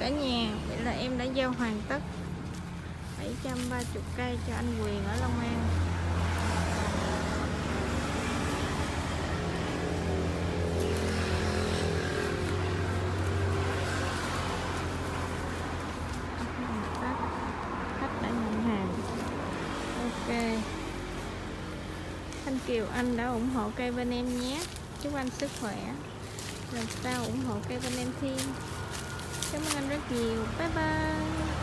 cả nhà. Vậy là em đã giao hoàn tất 730 cây cho anh Quyền ở Long An. Khách đã nhận hàng. Ok. Thanh Kiều, Anh đã ủng hộ cây bên em nhé. Chúc anh sức khỏe. Lần sau ủng hộ cây bên em thêm cảm ơn anh rất nhiều bye bye